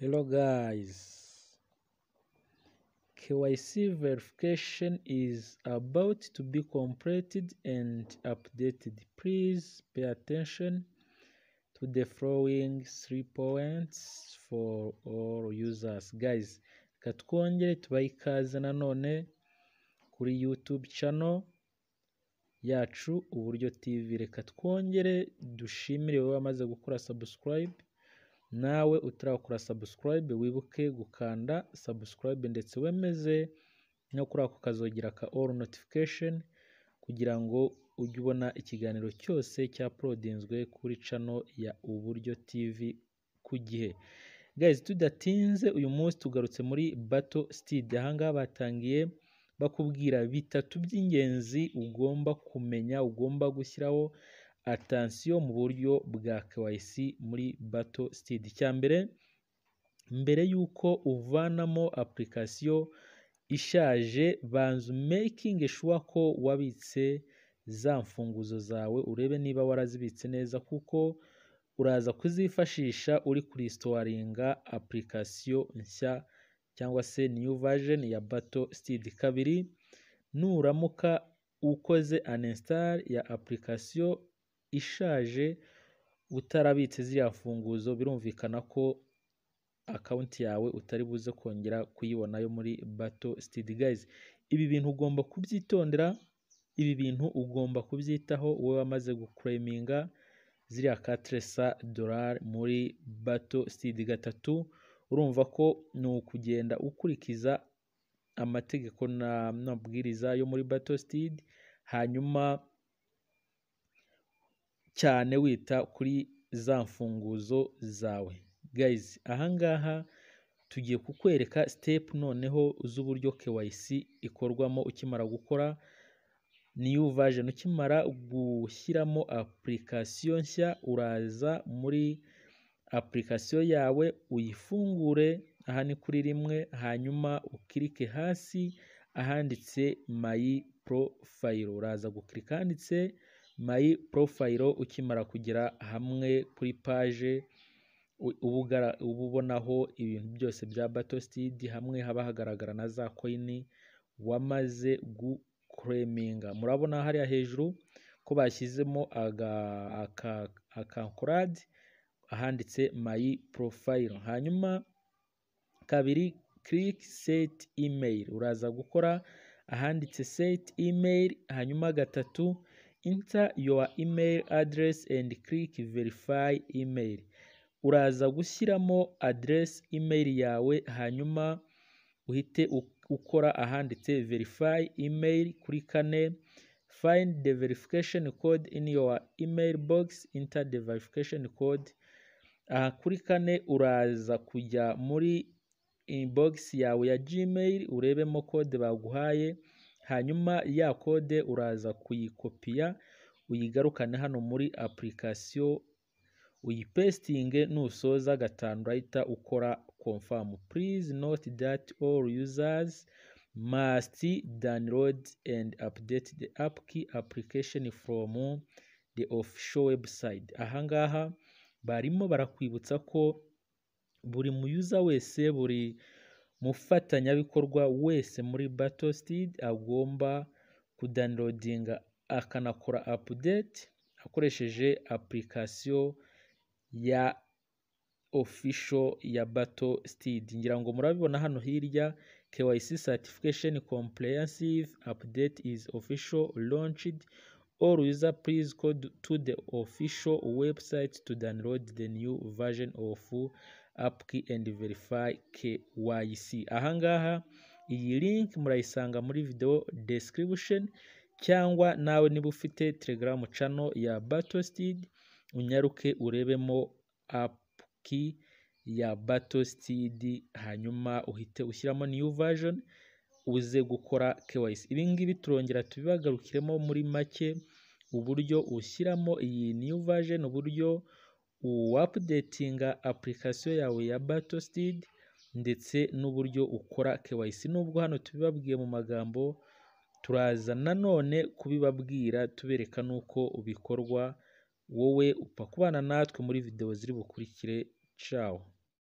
Hello guys, KYC verification is about to be completed and updated. Please pay attention to the following three points for all users. Guys, reka twongere tubahe ikaze nanone kuri YouTube channel yacu Uburyo TV. Reka twongere dushimire wowe wamaze gukora subscribe, nawe utarakora subscribe wibuke gukanda subscribe ndetse wemeze no kuri ako kazogera ka all notification kugira ngo ujye ubona ikiganiro cyose cyapolodinzwe kuri channel ya Uburyo TV ku gihe. Guys, tudatinze uyu munsi tugarutse muri Battle Steed. Aha ngaha batangiye bakubwira bitatu by'ingenzi ugomba kumenya, ugomba gushyiraho attention mu buryo bwa KYC muri Battle Steed. Icya mbere, mbere y'uko uvanamo application ishaje, banza making sure ko wabitse za mfunguzo zawe, urebe niba warazibitse neza kuko uraza kuzifashisha uri kuristoringa application nshya cyangwa se new version ya Battle Steed. Kabiri, nuramuka ukoze uninstall ya application ishaje utarabitse ziriya mfunguzo, birumvikana ko account yawe utari buze kongera kuyibonayo muri Battle Steed. Guys, ibi bintu ugomba kubyitondera, ibi bintu ugomba kubyitaho wowe wamaze guclaiminga ziriya katresa dolari muri Battle Steed. Gatatu, urumva ko ni ukugenda ukurikiza amategeko n'amabwiriza yo muri Battle Steed, hanyuma cyane wita kuri za mfunguzo zawe. Guys, aha ngaha tugiye kukwereka step noneho z'uburyo KYC ikorwamo ukimara gukora new version. Ukimara gushyiramo application nshya, uraza muri application yawe uyifungure, aha ni kuri rimwe, hanyuma ukirike hasi ahanditse my profile. Uraza gukirika ahanditse my profile, ukimara kugera hamwe kuri page uba ubonaho ibintu byose bya Battle Steed, hamwe haba hagaragara na za coin wamaze guclaiminga. Murabona hariya hejuru ko bashyizemo akankorade ahanditse my profile. Hanyuma kabiri, click set email. Uraza gukora ahanditse set email, hanyuma gatatu, enter your email address and click verify email. Uraza gushyiramo address email yawe, hanyuma uhite ukora ahanditse verify email kuri kane, find the verification code in your email box, enter the verification code. Aha kuri kane uraza kujya muri inbox yawe ya Gmail urebemo code baguhaye, hanyuma ya code uraza kuyikopiya uyigarukane hano muri application uyipestinge, nusoza gatanu urahita ukora confirm. Please note that all users must download and update the AppKey application from the official website. Aha ngaha barimo barakwibutsa ko buri muyuza wese, buri mufatanyabikorwa wese muri Battle Steed agomba kudownloadinga akanakora update akoresheje application ya official ya Battle Steed. Ngira ngo murabibona hano hirya KYC certification comprehensive update is official launched. User please go to the official website to download the new version of AppKey and verify KYC. Aha ngaha iyi link murayisanga muri video description cyangwa nawe niba ufite Telegram channel ya Battle Steed unyaruke urebemo AppKey ya Battle Steed, hanyuma uhite ushyiramo new version uze gukora KYC. Ibi ngibi turongera tubibagarukiremo muri make, uburyo ushyiramo iyi new version, uburyo uwapudetinga application yawe ya Battle Steed ndetse n'uburyo ukora KYC. Nubwo hano tubibabwiye mu magambo, turaza nanone kubibabwira tubereka n'uko bikorwa, wowe upfa kubana natwe muri video ziri bukurikire. Ciao.